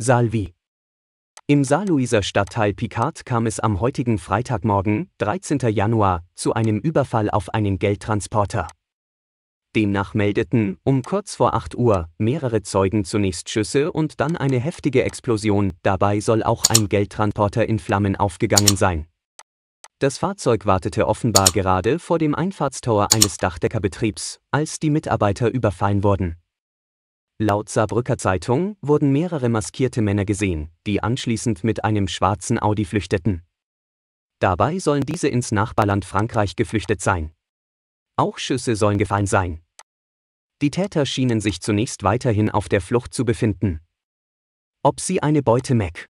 Salvi. Im Saarlouiser Stadtteil Picard kam es am heutigen Freitagmorgen, 13. Januar, zu einem Überfall auf einen Geldtransporter. Demnach meldeten, um kurz vor 8 Uhr, mehrere Zeugen zunächst Schüsse und dann eine heftige Explosion, dabei soll auch ein Geldtransporter in Flammen aufgegangen sein. Das Fahrzeug wartete offenbar gerade vor dem Einfahrtstor eines Dachdeckerbetriebs, als die Mitarbeiter überfallen wurden. Laut Saarbrücker Zeitung wurden mehrere maskierte Männer gesehen, die anschließend mit einem schwarzen Audi flüchteten. Dabei sollen diese ins Nachbarland Frankreich geflüchtet sein. Auch Schüsse sollen gefallen sein. Die Täter schienen sich zunächst weiterhin auf der Flucht zu befinden. Ob sie eine Beute Mac